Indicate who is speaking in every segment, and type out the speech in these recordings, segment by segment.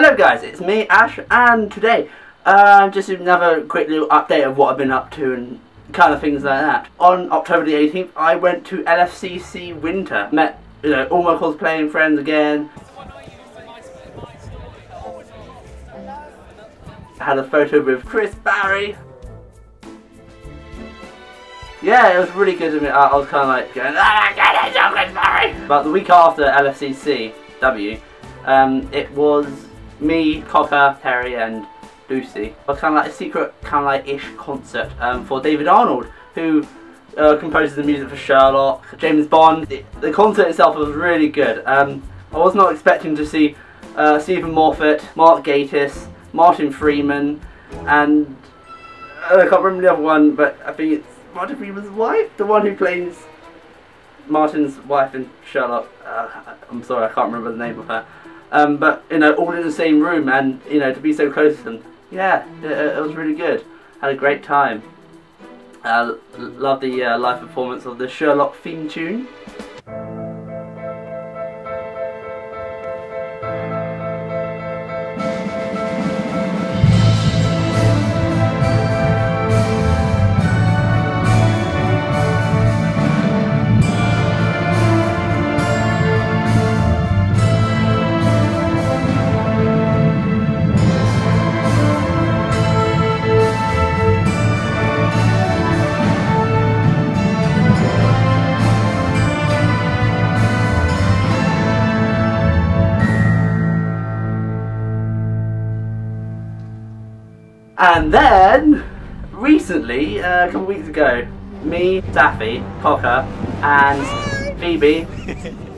Speaker 1: Hello guys, it's me, Ash, and today, uh, just another quick little update of what I've been up to and kind of things like that. On October the 18th, I went to LFCC Winter. Met, you know, all my cosplaying friends again. Had a photo with Chris Barrie. Yeah, it was really good of me. I, I was kind of like going, oh my it, Chris Barrie! But the week after LFCC W, um, it was me, Cocker, Terry, and Lucy. Was kind of like a secret, kind of like ish concert um, for David Arnold, who uh, composes the music for Sherlock, James Bond. The, the concert itself was really good. Um, I was not expecting to see uh, Steven Moffat, Mark Gatiss, Martin Freeman, and uh, I can't remember the other one, but I think it's Martin Freeman's wife, the one who plays Martin's wife in Sherlock. Uh, I'm sorry, I can't remember the name of her. Um, but you know, all in the same room, and you know, to be so close to them, yeah, it, it was really good. Had a great time. Uh, love the uh, live performance of the Sherlock theme tune. And then, recently, uh, a couple of weeks ago, me, Daffy, Cocker, and Phoebe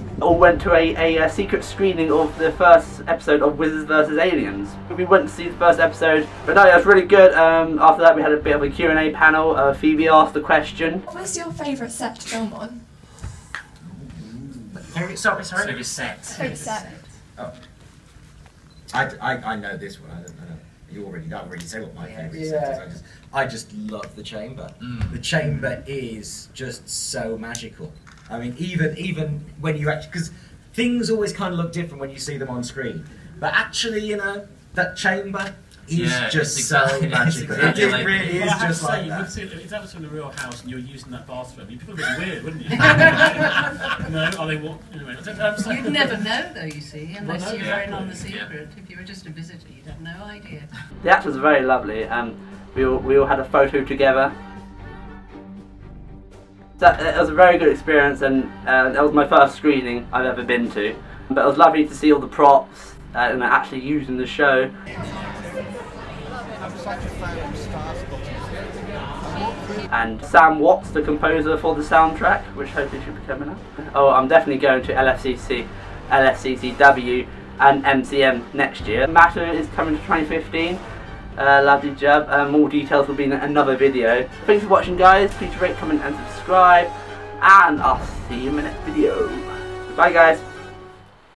Speaker 1: all went to a, a, a, secret screening of the first episode of Wizards vs. Aliens. We went to see the first episode, but no, it was really good. Um, after that, we had a bit of a Q&A panel. Uh, Phoebe asked the question.
Speaker 2: What was your favourite set to film on?
Speaker 3: Favourite, sorry, sorry.
Speaker 4: Favourite set.
Speaker 2: Favourite set.
Speaker 3: Oh. I, I, I know this one. I don't, I don't you already I've already said what my favourite
Speaker 1: yeah.
Speaker 3: set is. I just I just love the chamber.
Speaker 4: Mm.
Speaker 3: The chamber is just so magical. I mean, even even when you actually because things always kind of look different when you see them on screen, but actually, you know, that chamber is
Speaker 4: Yeah,
Speaker 3: just
Speaker 4: it's
Speaker 3: so
Speaker 4: exactly- it's
Speaker 3: magical.
Speaker 4: exactly
Speaker 3: it
Speaker 4: like-
Speaker 3: really
Speaker 5: Well,
Speaker 3: is
Speaker 5: have
Speaker 3: just
Speaker 5: to say,
Speaker 3: like that.
Speaker 5: would if that was from the real house and you were using that bathroom, you'd be a bit weird, wouldn't you? no, are they what? Anyway, I don't understand.
Speaker 6: You'd never know, though, you see, unless
Speaker 5: Well, no,
Speaker 6: you
Speaker 5: yeah.
Speaker 6: were in on the
Speaker 4: Yeah.
Speaker 6: secret. If you were just a visitor, you'd have no idea.
Speaker 1: The actors are very lovely, and we all, we all had a photo together. That, it was a very good experience, and uh, that was my first screening I've ever been to. But it was lovely to see all the props uh, and actually used in the show. And Sam Watts, the composer for the soundtrack, which hopefully should be coming up. Oh, I'm definitely going to LFCC, LFCCW, and MCM next year. Matter is coming to 2015. Uh, lovely job. Uh, more details will be in another video. Thanks for watching, guys. Please rate, comment, and subscribe. And I'll see you in the next video. Bye, guys.